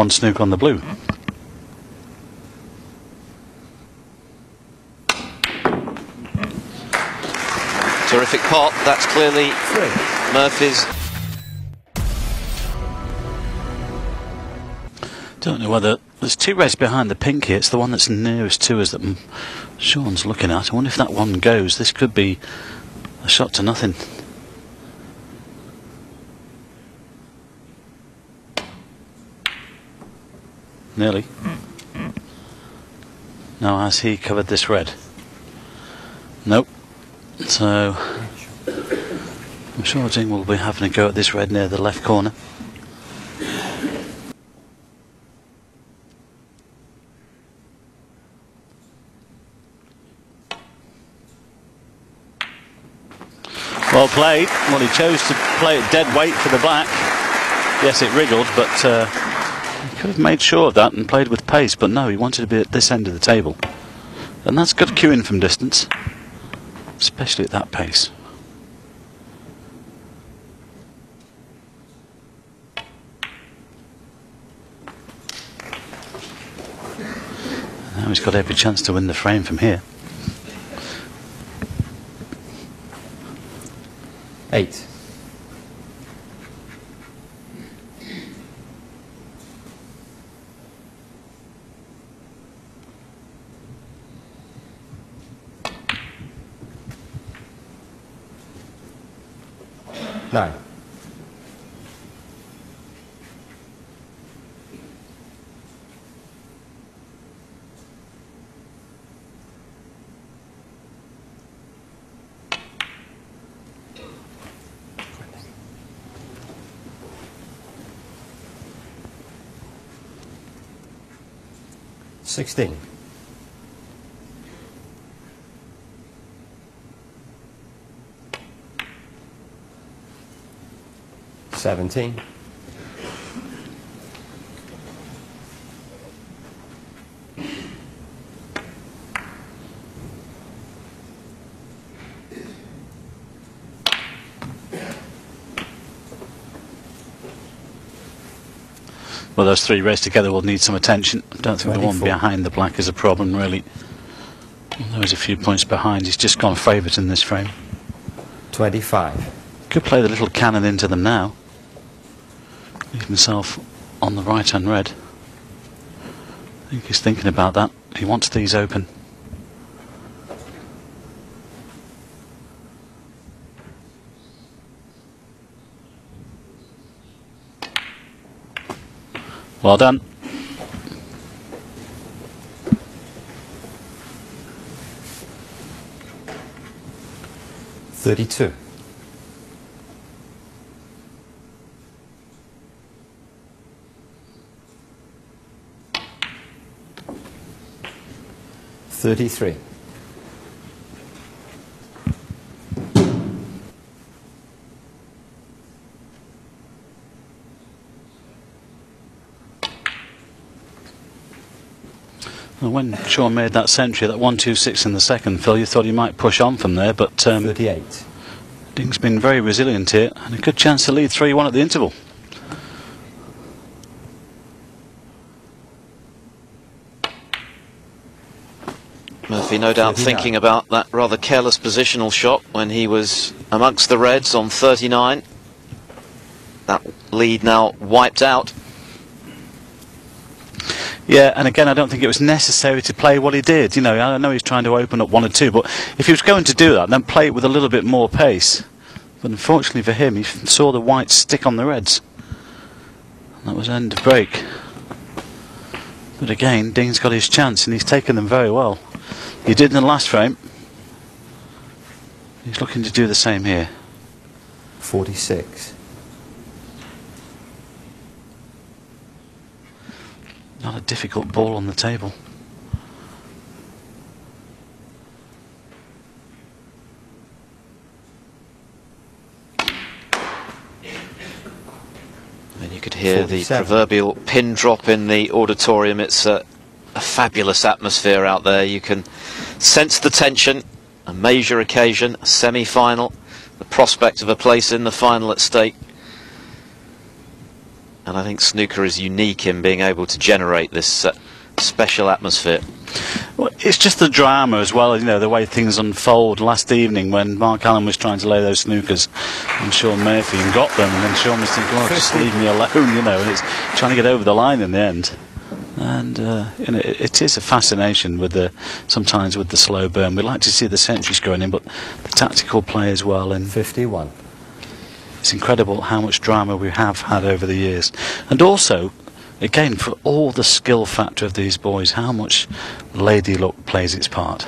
one snook on the blue. Terrific pot. That's clearly Murphy's. Don't know whether there's two reds behind the pink here. It's the one that's nearest to us that Shaun's looking at. I wonder if that one goes. This could be a shot to nothing. Nearly. Now has he covered this red? Nope. So I'm sure Ding will be having a go at this red near the left corner. Well played. Well, he chose to play it dead weight for the black. Yes, it wriggled, but uh, he could have made sure of that and played with pace. But no, he wanted to be at this end of the table. And that's good cueing from distance, especially at that pace. Now he's got every chance to win the frame from here. Eight. Sixteen. Seventeen. Well, those three reds together will need some attention. I don't think the one behind the black is a problem, really. Although he's a few points behind, he's just gone favourite in this frame. Twenty-five. Could play the little cannon into them now. Leave himself on the right hand red. I think he's thinking about that. He wants these open. Well done. Thirty-two. Thirty-three. When Shaun made that century, that 126 in the second, Phil, you thought he might push on from there, but um, Thirty-eight. Ding's been very resilient here and a good chance to lead 3 1 at the interval. Murphy, no doubt 39. thinking about that rather careless positional shot when he was amongst the Reds on 39. That lead now wiped out. Yeah, and again, I don't think it was necessary to play what he did. You know, I know he's trying to open up one or two, but if he was going to do that, then play it with a little bit more pace. But unfortunately for him, he saw the white stick on the reds. That was end of break. But again, Ding's got his chance, and he's taken them very well. He did in the last frame. He's looking to do the same here. Forty-six. Not a difficult ball on the table. And you could hear the proverbial pin drop in the auditorium. It's a, a fabulous atmosphere out there. You can sense the tension. A major occasion, a semi-final, the prospect of a place in the final at stake. And I think snooker is unique in being able to generate this uh, special atmosphere. Well, it's just the drama as well, you know, the way things unfold. Last evening when Mark Allen was trying to lay those snookers and Shaun Murphy and got them, and then Shaun was thinking, oh, just leave me alone, you know, and it's trying to get over the line in the end. And uh, you know, it, it is a fascination with the sometimes with the slow burn. We like to see the centuries going in, but the tactical play as well. And 51. it's incredible how much drama we have had over the years. And also, again, for all the skill factor of these boys, how much lady luck plays its part.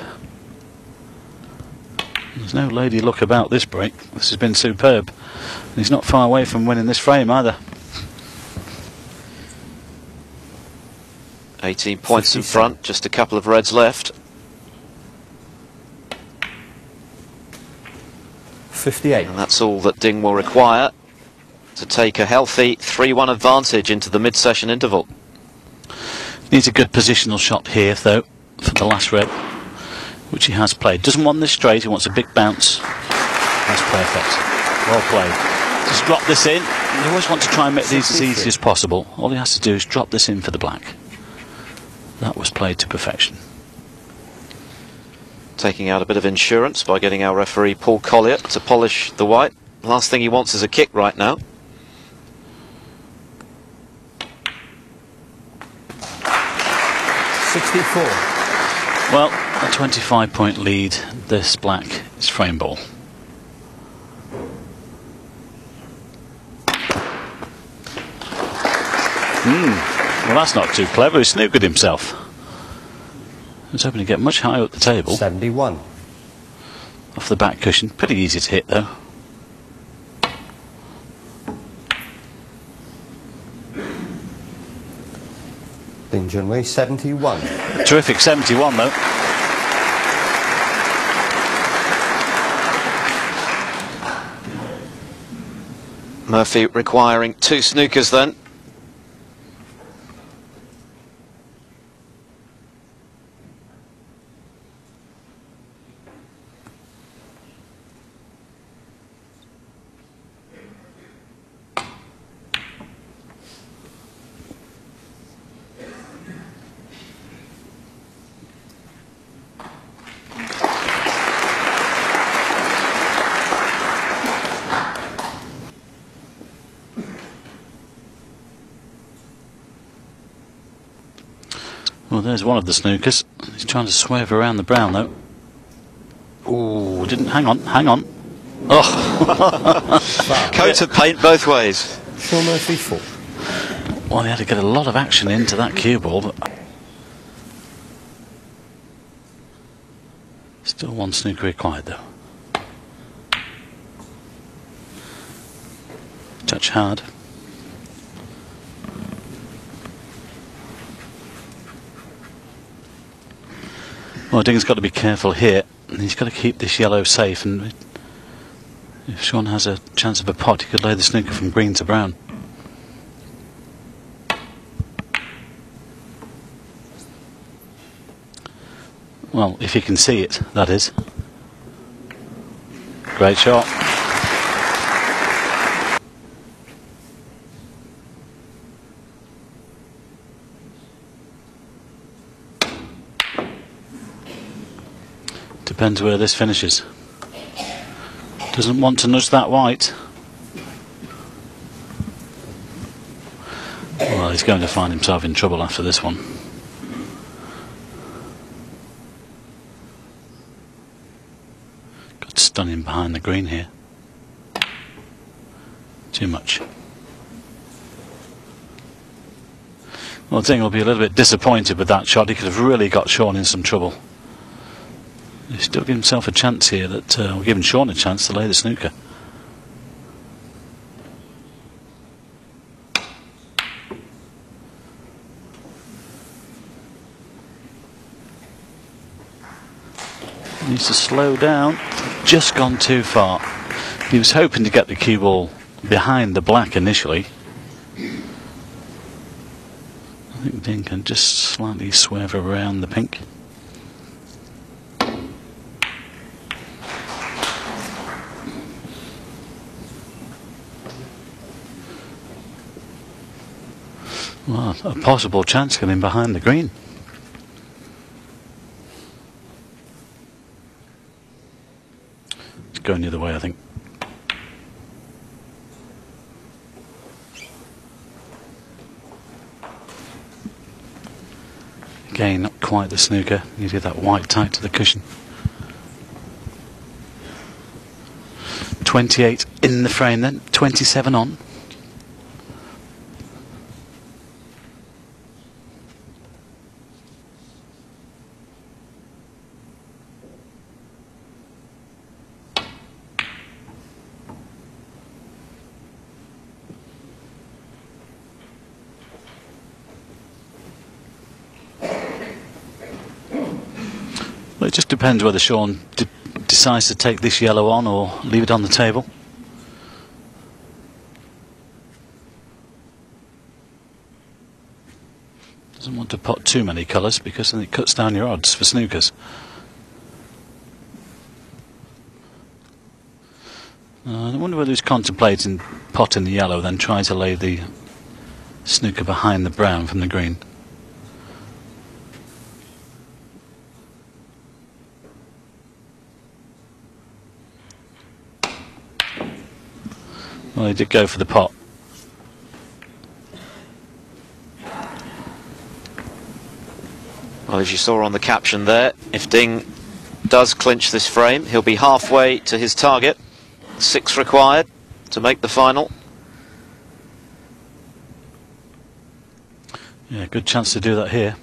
There's no lady luck about this break. This has been superb. And he's not far away from winning this frame either. 18 points in front, just a couple of reds left. 58. And that's all that Ding will require to take a healthy 3-1 advantage into the mid-session interval. Needs a good positional shot here, though, for the last red, which he has played. Doesn't want this straight, he wants a big bounce. That's perfect. Well played. Just drop this in. You always want to try and make these as easy as possible. All he has to do is drop this in for the black. That was played to perfection. Taking out a bit of insurance by getting our referee Paul Collier to polish the white. Last thing he wants is a kick right now. Sixty-four. Well, a 25 point lead. This black is frame ball. Hmm. Well, that's not too clever. He snookered himself. I was hoping to get much higher up the table. 71. Off the back cushion. Pretty easy to hit, though. Ding Junhui, 71. Terrific 71, though. Murphy requiring two snookers then. Well, there's one of the snookers. He's trying to swerve around the brown, though. Ooh, didn't. Hang on, hang on. Oh, Coat of paint both ways. Shaun Murphy, 4. well, he had to get a lot of action into that cue ball, but. Still one snooker required, though. Touch hard. Well, Ding's got to be careful here. He's got to keep this yellow safe, and if Shaun has a chance of a pot, he could lay the snooker from green to brown. Well, if you can see it, that is. Great shot. Depends where this finishes. Doesn't want to nudge that white. Well, he's going to find himself in trouble after this one. Got stunning behind the green here. Too much. Well, Ding will be a little bit disappointed with that shot. He could have really got Shaun in some trouble. He's still giving himself a chance here that uh, we're giving Shaun a chance to lay the snooker. Needs to slow down. Just gone too far. He was hoping to get the cue ball behind the black initially. I think Ding can just slightly swerve around the pink. A possible chance getting behind the green. It's going the other way, I think. Again, not quite the snooker. You get that white tight to the cushion. 28 in the frame then, 27 on. Well, it depends whether Shaun de- decides to take this yellow on or leave it on the table. Doesn't want to pot too many colours because then it cuts down your odds for snookers. Uh, I wonder whether he's contemplating potting the yellow, then trying to lay the snooker behind the brown from the green. Well, he did go for the pot. Well, as you saw on the caption there, if Ding does clinch this frame, he'll be halfway to his target. Six required to make the final. Yeah, good chance to do that here.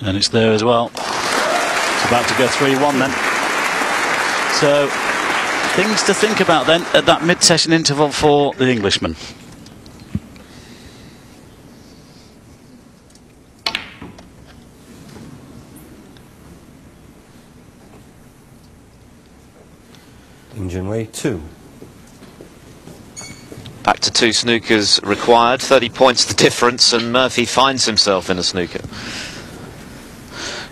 And it's there as well. It's about to go 3 1 then. So, things to think about then at that mid session interval for the Englishman. Ding Junhui, 2. Back to two snookers required. 30 points the difference, and Murphy finds himself in a snooker.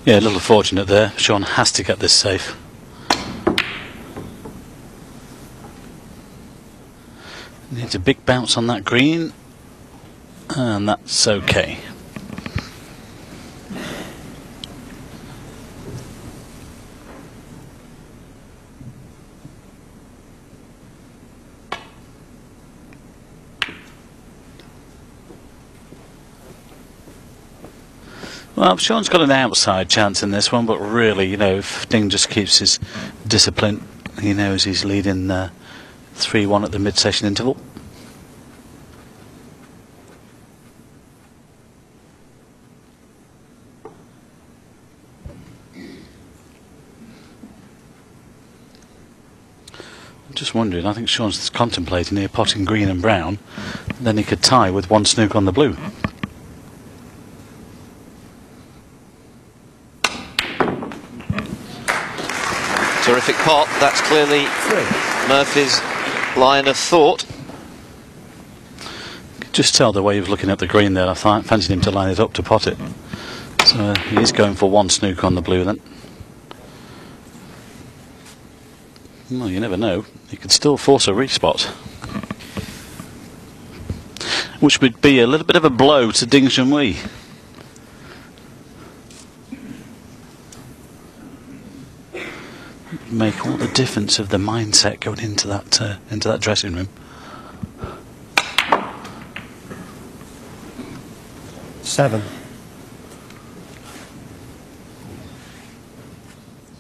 Yeah, a little fortunate there. Shaun has to get this safe. Needs a big bounce on that green, and that's okay. Well, Shaun's got an outside chance in this one, but really, you know, if Ding just keeps his discipline, he knows he's leading uh, 3 1 at the mid session interval. I'm just wondering, I think Shaun's contemplating here potting green and brown, then he could tie with one snook on the blue. Terrific pot. That's clearly 3. Murphy's line of thought. Just tell the way he was looking at the green there. I fancied him to line it up to pot it. So he is going for one snook on the blue then. Well, you never know. He could still force a respot. Which would be a little bit of a blow to Ding Junhui. Make all the difference of the mindset going into that uh, into that dressing room. 7.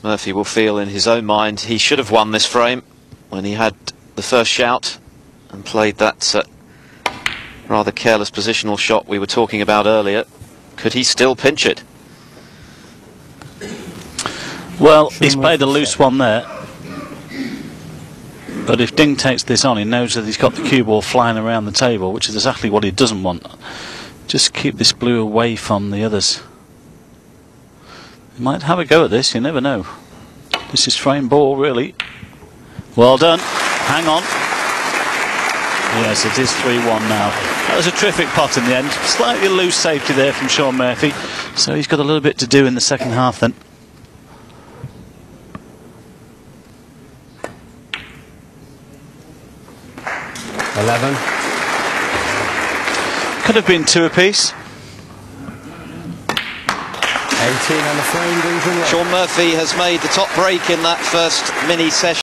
Murphy will feel in his own mind he should have won this frame when he had the first shout and played that uh, rather careless positional shot we were talking about earlier. Could he still pinch it? Well, he's played a loose one there. But if Ding takes this on, he knows that he's got the cue ball flying around the table, which is exactly what he doesn't want. Just keep this blue away from the others. Might have a go at this, you never know. This is frame ball, really. Well done. Hang on. Yes, it is 3 1 now. That was a terrific pot in the end. Slightly loose safety there from Shaun Murphy. So he's got a little bit to do in the second half then. Eleven. Could have been two apiece. 18 on the frame. Shaun Murphy has made the top break in that first mini session.